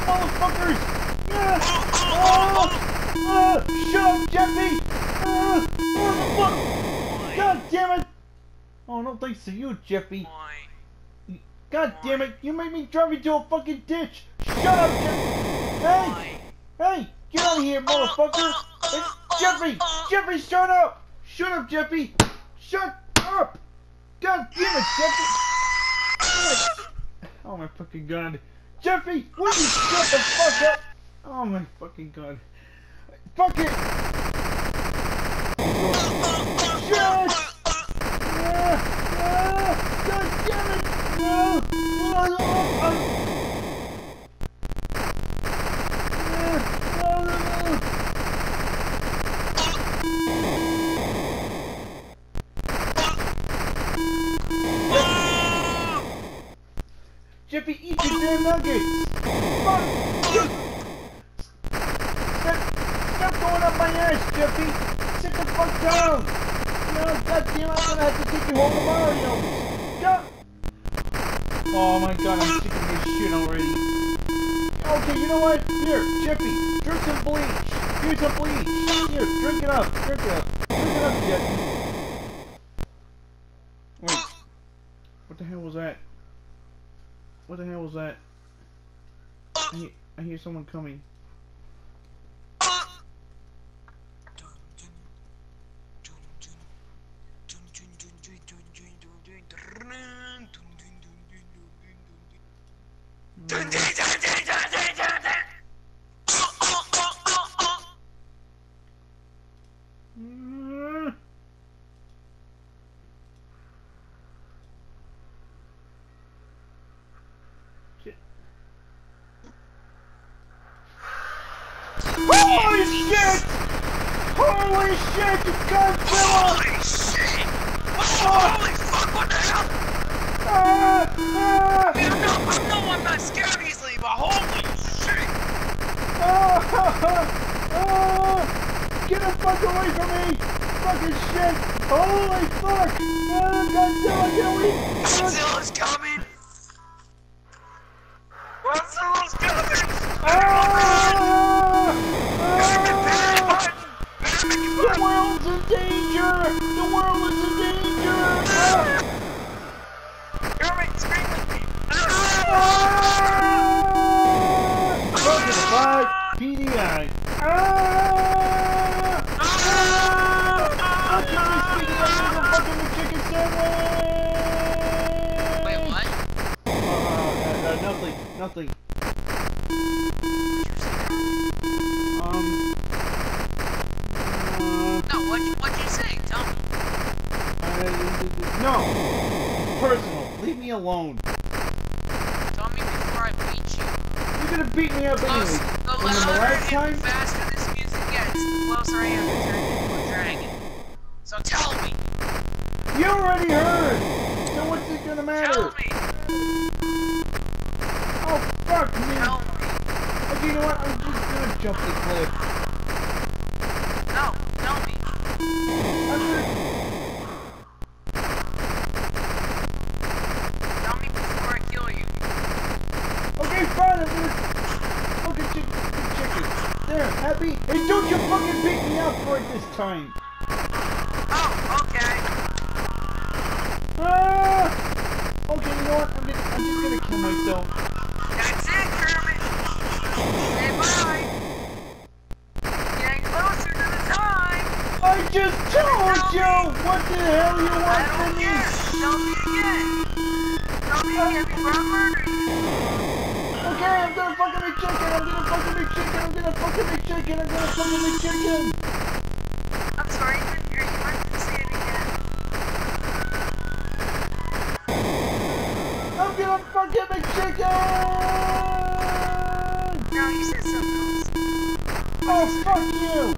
motherfuckers! Uh, shut up, Jeffy! Uh, fuck? God damn it! Oh, no thanks to you, Jeffy. God damn it! You made me drive into a fucking ditch! Shut up, Jeffy! Hey! Hey! Get out of here, motherfucker! Hey, Jeffrey! Jeffrey, shut up! Shut up, Jeffy! Shut up! God damn it, Jeffy! Oh my fucking god. Jeffy! Will you shut the fuck up? Oh my fucking god. Fuck it! Shut! Ah, ah, God damn it! No! Oh, oh, oh. Eat your damn nuggets! Fuck! Stop, stop going up my ass, Jeffy! Sit the fuck down! No, goddamn, I'm gonna have to take you home tomorrow, you know! Stop! Oh my god, I'm sick of this shit already. Okay, you know what? Here, Jeffy, drink some bleach. Here's some bleach. Here, drink it up. Drink it up. Drink it up, Jeffy. Wait. What the hell was that? What the hell was that? I hear, I hear someone coming. Holy shit! Holy shit! Godzilla! Holy shit! Holy fuck, what the hell? Ah! Ah! I'm not, I know I'm not scared easily, but holy shit! Ah! Ah! Get the fuck away from me! Fucking shit! Holy fuck! Ah, Godzilla, get away! Godzilla's coming! Godzilla's coming! Ah! Nothing, nothing. Um. Uh, No, what what'd you say? Tell me. I, no! Personal. Leave me alone. You're gonna beat me up Close, anyway. the louder time? and faster this music gets, the closer I am to turning into a dragon. So tell me! You already heard! So what's it gonna matter? Tell me! Oh, fuck me! Tell me! Okay, you know what? I'm just gonna jump the cliff. Fine, I'm gonna... Look at you, chicken. There, happy? Hey, don't you fucking beat me up for it this time! Oh, okay. Ah! Okay, you know what? I'm, gonna, I'm just gonna kill myself. That's it, Kermit! Say bye! Getting closer to the time! I just told you what the hell you want from me! Tell me again! Tell me again before I murder you! Okay, I'm gonna fucking make chicken. I'm gonna fucking make chicken. I'm gonna fucking make chicken. I'm gonna fucking make chicken. I'm sorry, I didn't hear you. Don't you say it again? I'm gonna fucking make chicken. No, you said something else. Oh fuck you.